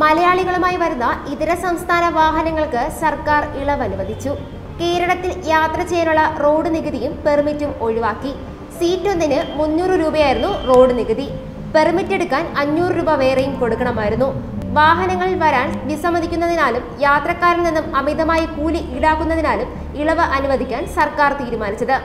മലയാളികളുമായി വരുന്ന ഇതര സംസ്ഥാന വാഹനങ്ങൾക്ക് സർക്കാർ ഇളവ് അനുവദിച്ചു കേരളത്തിൽ യാത്ര ചെയ്യാനുള്ള റോഡ് നികുതിയും പെർമിറ്റും ഒഴിവാക്കി. സീറ്റ് ഒന്നിന് മുന്നൂറ് രൂപയായിരുന്നു റോഡ് നികുതി. പെർമിറ്റ് എടുക്കാൻ അഞ്ഞൂറ് രൂപ വേറെയും കൊടുക്കണമായിരുന്നു. വാഹനങ്ങളിൽ വരാൻ വിസമ്മതിക്കുന്നതിനാലും യാത്രക്കാരിൽ നിന്നും അമിതമായി കൂലി ഈടാക്കുന്നതിനാലും ഇളവ് അനുവദിക്കാൻ സർക്കാർ തീരുമാനിച്ചത്.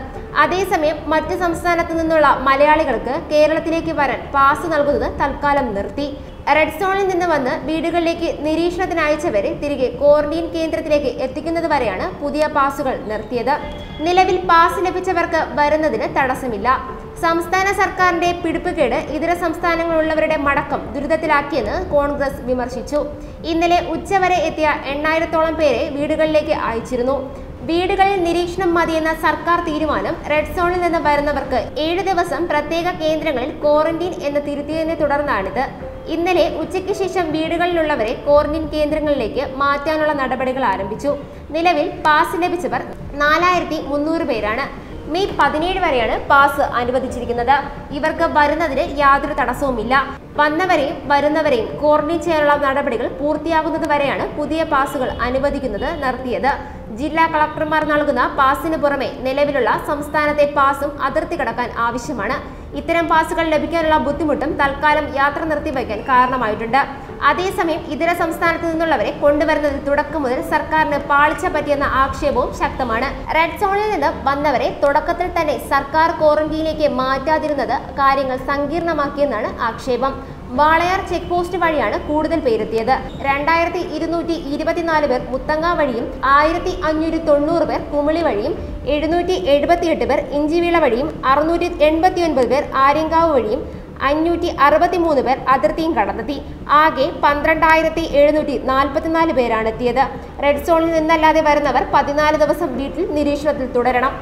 അതേസമയം മറ്റ് സംസ്ഥാനത്തു നിന്നുള്ള മലയാളികൾക്ക് കേരളത്തിലേക്ക് വരാൻ പാസ് നൽകുന്നത് തൽക്കാലം നിർത്തി. റെഡ് സോണിൽ നിന്ന് വന്ന് വീടുകളിലേക്ക് നിരീക്ഷണത്തിന് അയച്ചവരെ തിരികെ ക്വാറന്റീൻ കേന്ദ്രത്തിലേക്ക് എത്തിക്കുന്നത് വരെയാണ് പുതിയ പാസുകൾ നിർത്തിയത്. നിലവിൽ പാസ് ലഭിച്ചവർക്ക് വരുന്നതിന് തടസ്സമില്ല. സംസ്ഥാന സർക്കാരിന്റെ പിടിപ്പുകേട് ഇതര സംസ്ഥാനങ്ങളുള്ളവരുടെ മടക്കം ദുരിതത്തിലാക്കിയെന്ന് കോൺഗ്രസ് വിമർശിച്ചു. ഇന്നലെ ഉച്ചവരെ എത്തിയ എണ്ണായിരത്തോളം പേരെ വീടുകളിലേക്ക് അയച്ചിരുന്നു. വീടുകളിൽ നിരീക്ഷണം മതിയെന്ന സർക്കാർ തീരുമാനം റെഡ് സോണിൽ നിന്ന് വരുന്നവർക്ക് ഏഴ് ദിവസം പ്രത്യേക കേന്ദ്രങ്ങളിൽ ക്വാറന്റീൻ എന്ന് തിരുത്തിയതിനെ തുടർന്നാണിത്. ഇന്നലെ ഉച്ചയ്ക്ക് ശേഷം വീടുകളിലുള്ളവരെ ക്വാറന്റീൻ കേന്ദ്രങ്ങളിലേക്ക് മാറ്റാനുള്ള നടപടികൾ ആരംഭിച്ചു. നിലവിൽ പാസ് ലഭിച്ചവർ നാലായിരത്തി മുന്നൂറ് പേരാണ്. മെയ് പതിനേഴ് വരെയാണ് പാസ് അനുവദിച്ചിരിക്കുന്നത്. ഇവർക്ക് വരുന്നതിന് യാതൊരു തടസ്സവുമില്ല. വന്നവരെയും വരുന്നവരെയും ക്വാറന്റൈൻ ചെയ്യാനുള്ള നടപടികൾ പൂർത്തിയാകുന്നത് വരെയാണ് പുതിയ പാസുകൾ അനുവദിക്കുന്നത് നിർത്തിയത്. ജില്ലാ കളക്ടർമാർ നൽകുന്ന പാസിന് പുറമെ നിലവിലുള്ള സംസ്ഥാനത്തെ പാസും അതിർത്തി കടക്കാൻ ആവശ്യമാണ്. ഇത്തരം പാസുകൾ ലഭിക്കാനുള്ള ബുദ്ധിമുട്ടും തൽക്കാലം യാത്ര നിർത്തിവയ്ക്കാൻ കാരണമായിട്ടുണ്ട്. അതേസമയം ഇതര സംസ്ഥാനത്തു നിന്നുള്ളവരെ കൊണ്ടുവരുന്നതിൽ തുടക്കം മുതൽ സർക്കാരിന് പാളിച്ച പറ്റിയെന്ന ആക്ഷേപവും ശക്തമാണ്. റെഡ് സോണിൽ നിന്ന് വന്നവരെ തുടക്കത്തിൽ തന്നെ സർക്കാർ ക്വാറന്റീനിലേക്ക് മാറ്റാതിരുന്നത് കാര്യങ്ങൾ സങ്കീർണമാക്കിയെന്നാണ് ആക്ഷേപം. വാളയാർ ചെക്ക് പോസ്റ്റ് വഴിയാണ് കൂടുതൽ പേരെത്തിയത്. രണ്ടായിരത്തി ഇരുന്നൂറ്റി ഇരുപത്തിനാല് പേർ മുത്തങ്ങ വഴിയും ആയിരത്തി അഞ്ഞൂറ്റി തൊണ്ണൂറ് പേർ കുമിളി വഴിയും എഴുന്നൂറ്റി എഴുപത്തിയെട്ട് പേർ ഇഞ്ചിവിള വഴിയും അറുന്നൂറ്റി എൺപത്തി ഒൻപത് പേർ ആര്യങ്കാവ് വഴിയും അഞ്ഞൂറ്റി അറുപത്തി മൂന്ന് പേർ അതിർത്തിയും കടന്നെത്തി. ആകെ പന്ത്രണ്ടായിരത്തി എഴുന്നൂറ്റി നാൽപ്പത്തിനാല് പേരാണ് എത്തിയത്. റെഡ് സോണിൽ നിന്നല്ലാതെ വരുന്നവർ പതിനാല് ദിവസം വീട്ടിൽ നിരീക്ഷണത്തിൽ തുടരണം.